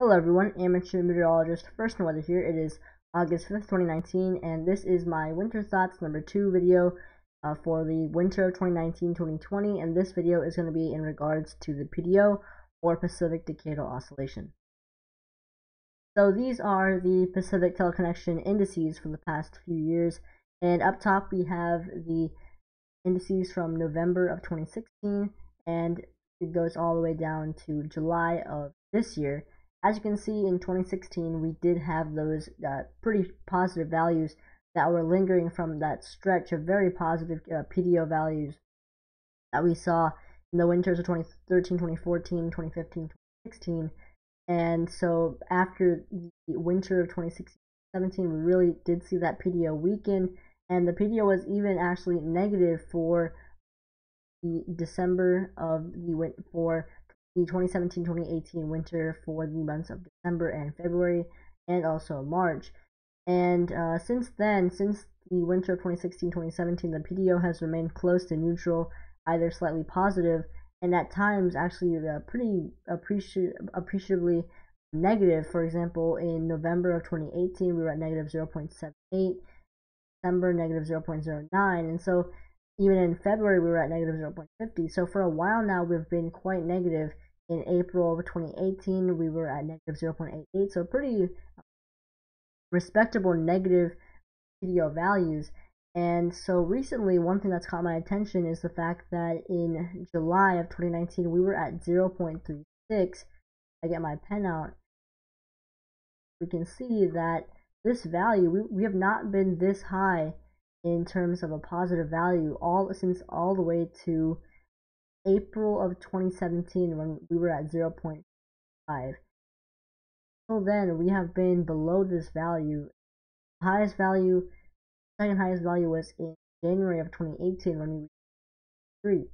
Hello everyone, amateur meteorologist First Weather here. It is August 5th, 2019, and this is my winter thoughts number 2 video uh, for the winter of 2019-2020, and this video is going to be in regards to the PDO, or Pacific Decadal Oscillation. So these are the Pacific Teleconnection indices for the past few years, and up top we have the indices from November of 2016, and it goes all the way down to July of this year as you can see in 2016 we did have those uh, pretty positive values that were lingering from that stretch of very positive uh, PDO values that we saw in the winters of 2013, 2014, 2015, 2016. And so after the winter of 2016 17, we really did see that PDO weaken, and the PDO was even actually negative for the December of the for the 2017-2018 winter for the months of December and February and also March. And uh, since then, since the winter of 2016-2017, the PDO has remained close to neutral, either slightly positive, and at times actually uh, pretty appreci- appreciably negative. For example, in November of 2018, we were at negative 0.78, December negative 0.09, and so even in February we were at negative 0.50. So for a while now, we've been quite negative in April of 2018, we were at negative 0.88, so pretty uh, respectable negative PDO values. And so recently, one thing that's caught my attention is the fact that in July of 2019, we were at 0.36. I get my pen out. We can see that this value, we, we have not been this high in terms of a positive value all since all the way to April of 2017 when we were at 0.5. Until then, we have been below this value. The highest value, second highest value was in January of 2018 when we reached 3.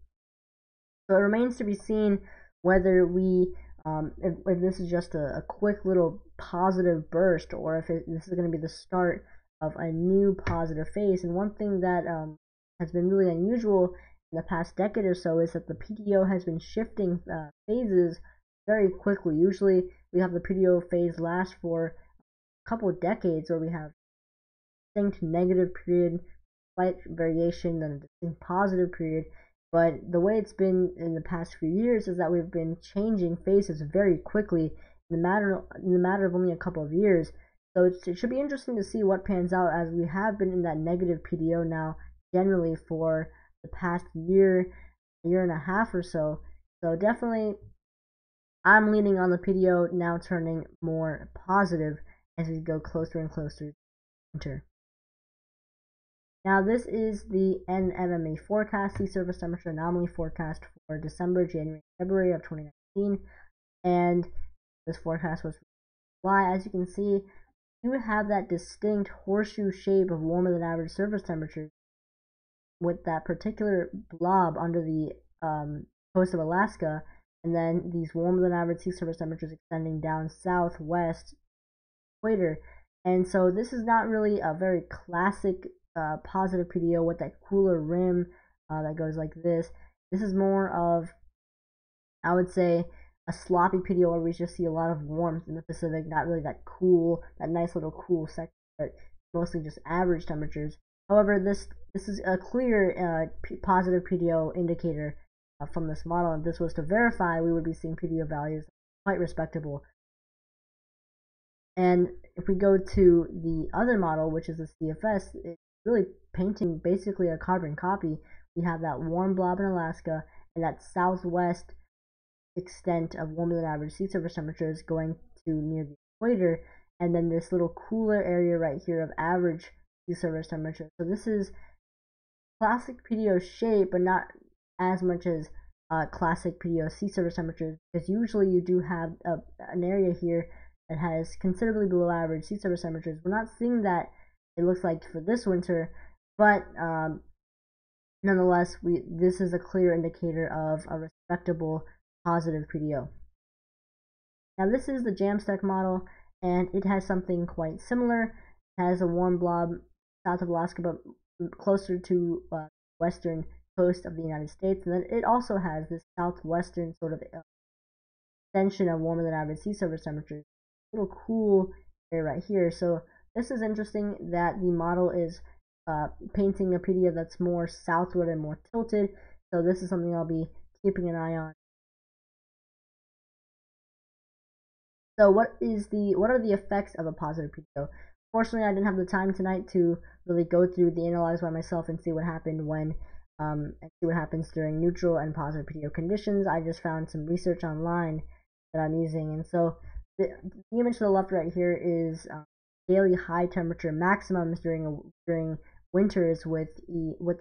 So it remains to be seen whether we, um, if, if this is just a, a quick little positive burst or if it, this is going to be the start of a new positive phase. And one thing that um, has been really unusual in the past decade or so is that the PDO has been shifting uh, phases very quickly. Usually, we have the PDO phase last for a couple of decades, where we have distinct negative period, slight variation, then a distinct positive period. But the way it's been in the past few years is that we've been changing phases very quickly in the matter in the matter of only a couple of years. So it should be interesting to see what pans out as we have been in that negative PDO now generally for the past year, year and a half or so. So definitely, I'm leaning on the PDO now turning more positive as we go closer and closer to winter. Now this is the NMME forecast, sea surface temperature anomaly forecast for December, January, February of 2019, and this forecast was July. As you can see, you have that distinct horseshoe shape of warmer than average surface temperatures with that particular blob under the um, coast of Alaska, and then these warmer than average sea surface temperatures extending down southwest equator. And so this is not really a very classic uh, positive PDO with that cooler rim uh, that goes like this. This is more of, I would say, a sloppy PDO where we just see a lot of warmth in the Pacific, not really that cool, that nice little cool section, but mostly just average temperatures. However, this this is a clear uh, positive PDO indicator uh, from this model. If this was to verify, we would be seeing PDO values quite respectable. And if we go to the other model, which is the CFS, it's really painting basically a carbon copy. We have that warm blob in Alaska and that southwest extent of warmer than average sea surface temperatures going to near the equator, and then this little cooler area right here of average sea surface temperature. So this is classic PDO shape, but not as much as uh, classic PDO sea surface temperatures, because usually you do have a, an area here that has considerably below average sea surface temperatures. We're not seeing that, it looks like, for this winter, but um, nonetheless, we this is a clear indicator of a respectable positive PDO. Now this is the JAMSTEC model, and it has something quite similar. It has a warm blob south of Alaska, but closer to uh, western coast of the United States, and then it also has this southwestern sort of uh, extension of warmer than average sea surface temperatures. little cool area right here. So this is interesting that the model is uh, painting a PDO that's more southward and more tilted. So this is something I'll be keeping an eye on. So what is the what are the effects of a positive PDO? Fortunately, I didn't have the time tonight to really go through the analyze by myself and see what happened when um, and see what happens during neutral and positive PDO conditions. I just found some research online that I'm using, and so the, the image to the left right here is uh, daily high temperature maximums during during winters with e, with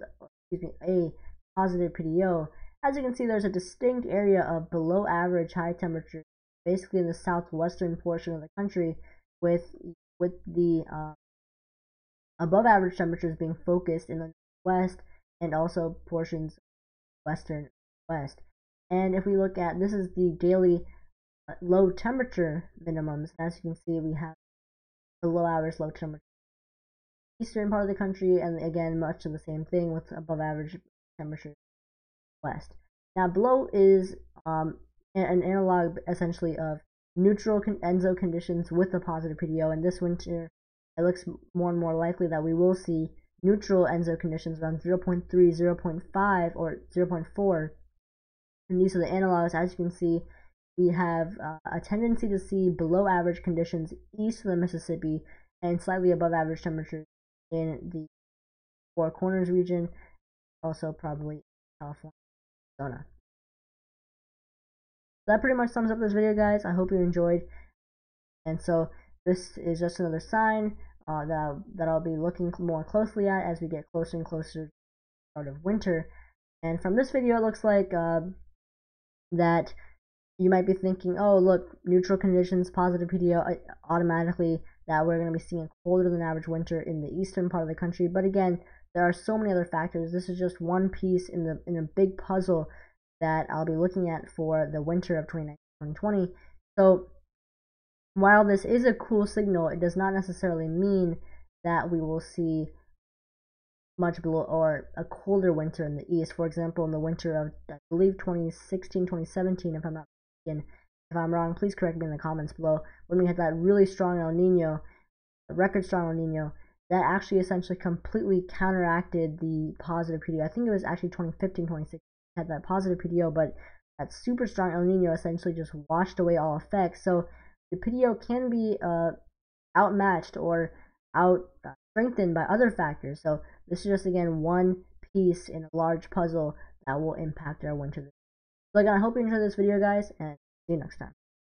excuse me a positive PDO. As you can see, there's a distinct area of below average high temperature, basically in the southwestern portion of the country, with with the uh, above average temperatures being focused in the west and also portions western west. And if we look at this is the daily uh, low temperature minimums. As you can see, we have below average low temperature eastern part of the country, and again much of the same thing with above average temperature west. Now below is um, an analog essentially of neutral ENSO conditions with a positive PDO, and this winter it looks more and more likely that we will see neutral ENSO conditions around 0.3, 0.5, or 0.4. And these are the analogs. As you can see, we have uh, a tendency to see below average conditions east of the Mississippi and slightly above average temperatures in the Four Corners region, also probably California, Arizona that pretty much sums up this video, guys. I hope you enjoyed. And so this is just another sign uh, that, that I'll be looking more closely at as we get closer and closer to the start of winter. And from this video, it looks like uh, that you might be thinking, oh, look, neutral conditions, positive PDO, uh, automatically that we're going to be seeing colder than average winter in the eastern part of the country. But again, there are so many other factors. This is just one piece in the in a big puzzle that I'll be looking at for the winter of 2019-2020. So while this is a cool signal, it does not necessarily mean that we will see much below or a colder winter in the east. For example, in the winter of I believe 2016, 2017, if I'm not mistaken. If I'm wrong, please correct me in the comments below. When we had that really strong El Nino, a record strong El Nino, that actually essentially completely counteracted the positive PDO. I think it was actually 2015, 2016 had that positive PDO, but that super strong El Nino essentially just washed away all effects. So the PDO can be uh, outmatched or out uh, strengthened by other factors. So this is just again one piece in a large puzzle that will impact our winter. So again, I hope you enjoyed this video, guys, and see you next time.